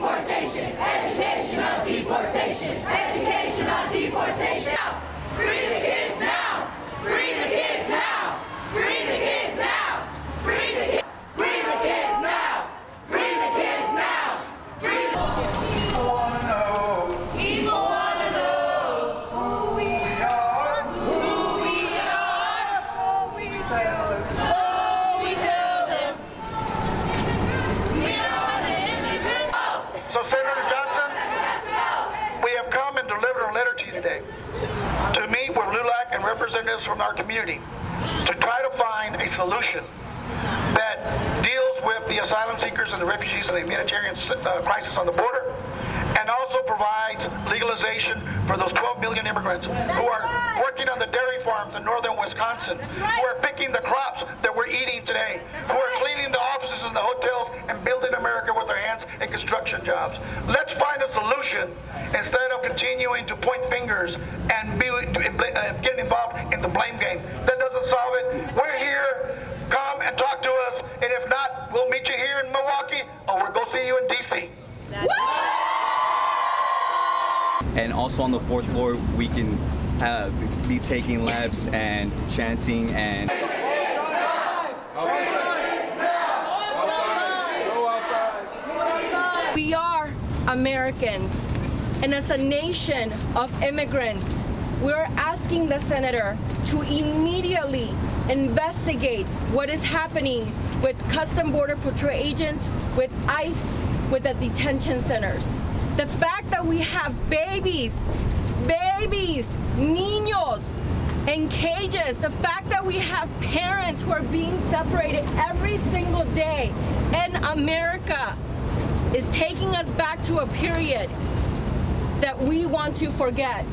deportation. Educational deportation. Educational deportation. Free the kids now. Free the kids now. Free the kids now. Free the kids. Free the kids now. Free the kids now. Free the People wanna know people wanna know who we are. who we are. So we tell them. So we tell them we are the immigrants. So Senator Johnson, we have come and delivered a letter to you today to meet with LULAC and representatives from our community to try to find a solution that deals with the asylum seekers and the refugees and the humanitarian uh, crisis on the border and also provides legalization for those 12 million immigrants who are working on the dairy farms in northern Wisconsin, who are picking the crops that we're eating today, who are cleaning the offices and the hotels and building America with their hands in construction jobs. Let's find a solution instead of continuing to point fingers and be, uh, getting involved in the blame game. That doesn't solve it. We're here. Come and talk to us, and if not, we'll meet you here in Milwaukee, or we'll go see you in D.C. and also on the fourth floor we can uh, be taking laps and chanting and We are Americans, and as a nation of immigrants, we're asking the senator to immediately investigate what is happening with Custom Border Patrol agents, with ICE, with the detention centers. The fact that we have babies, babies, niños, in cages, the fact that we have parents who are being separated every single day in America is taking us back to a period that we want to forget.